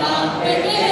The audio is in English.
Bumper,